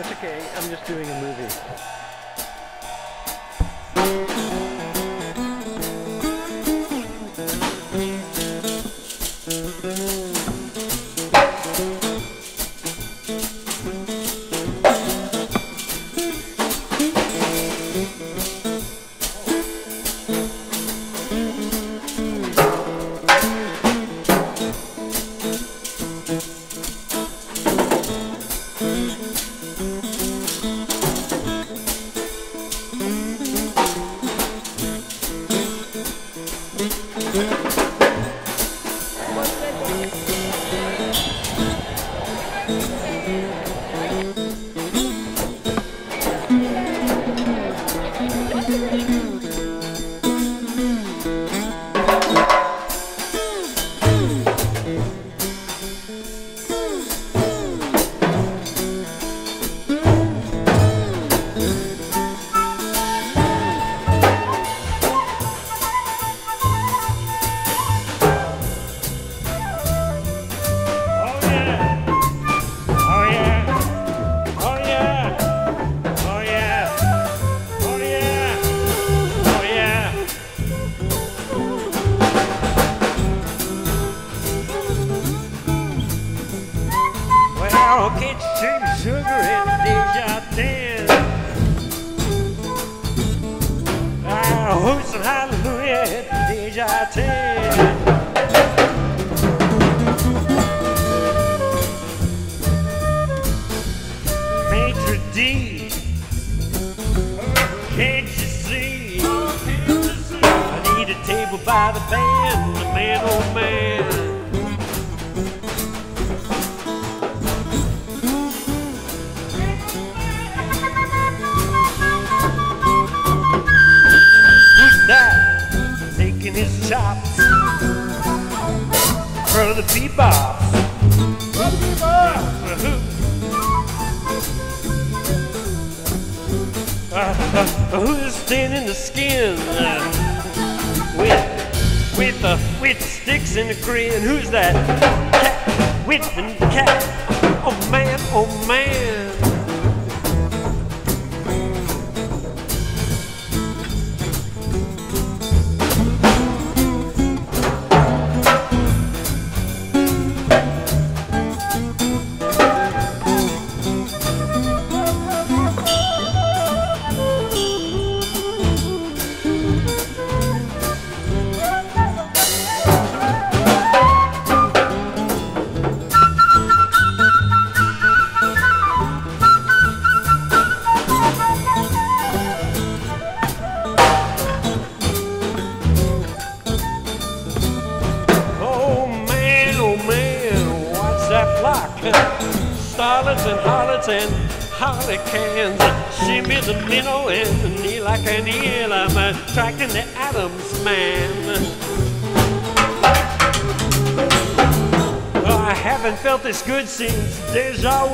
That's okay. I'm just doing a movie. A table by the band, the man, oh man. Chops for the bebops. Who? Uh, uh, who's standing the skin uh, with with uh, with sticks in the grin? Who's that cat the cat? Oh man, oh man. Starlets and harlots and harlequins. Shimmy the minnow and the knee like an eel. I'm attracting uh, the Adams man. Oh, I haven't felt this good since deja.